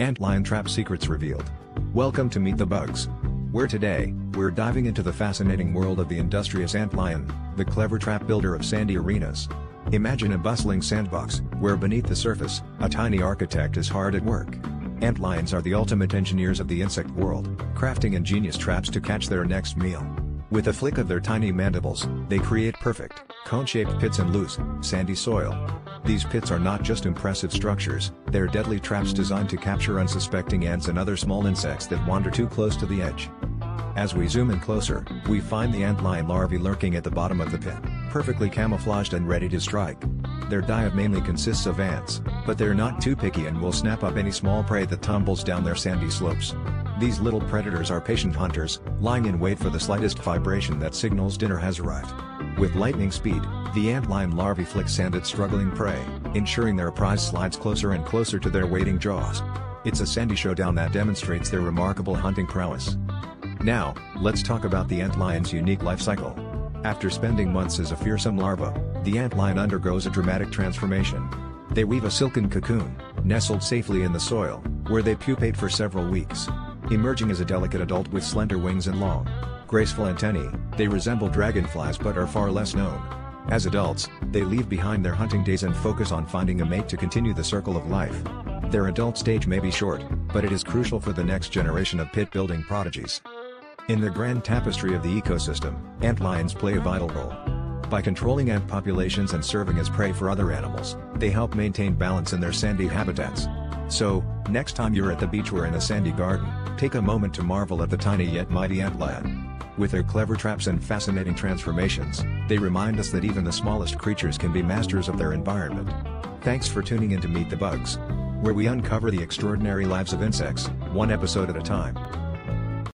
Antlion Trap Secrets Revealed. Welcome to Meet the Bugs. Where today, we're diving into the fascinating world of the industrious antlion, the clever trap builder of sandy arenas. Imagine a bustling sandbox, where beneath the surface, a tiny architect is hard at work. Antlions are the ultimate engineers of the insect world, crafting ingenious traps to catch their next meal. With a flick of their tiny mandibles, they create perfect, cone-shaped pits in loose, sandy soil. These pits are not just impressive structures, they're deadly traps designed to capture unsuspecting ants and other small insects that wander too close to the edge. As we zoom in closer, we find the antlion larvae lurking at the bottom of the pit, perfectly camouflaged and ready to strike. Their diet mainly consists of ants, but they're not too picky and will snap up any small prey that tumbles down their sandy slopes. These little predators are patient hunters, lying in wait for the slightest vibration that signals dinner has arrived. With lightning speed, the antlion larvae flick sand at struggling prey, ensuring their prize slides closer and closer to their waiting jaws. It's a sandy showdown that demonstrates their remarkable hunting prowess. Now, let's talk about the antlion's unique life cycle. After spending months as a fearsome larva, the antlion undergoes a dramatic transformation. They weave a silken cocoon, nestled safely in the soil, where they pupate for several weeks. Emerging as a delicate adult with slender wings and long, graceful antennae, they resemble dragonflies but are far less known. As adults, they leave behind their hunting days and focus on finding a mate to continue the circle of life. Their adult stage may be short, but it is crucial for the next generation of pit-building prodigies. In the grand tapestry of the ecosystem, antlions play a vital role. By controlling ant populations and serving as prey for other animals, they help maintain balance in their sandy habitats. So, next time you're at the beach or in a sandy garden, take a moment to marvel at the tiny yet mighty antlion. With their clever traps and fascinating transformations, they remind us that even the smallest creatures can be masters of their environment. Thanks for tuning in to Meet the Bugs, where we uncover the extraordinary lives of insects, one episode at a time.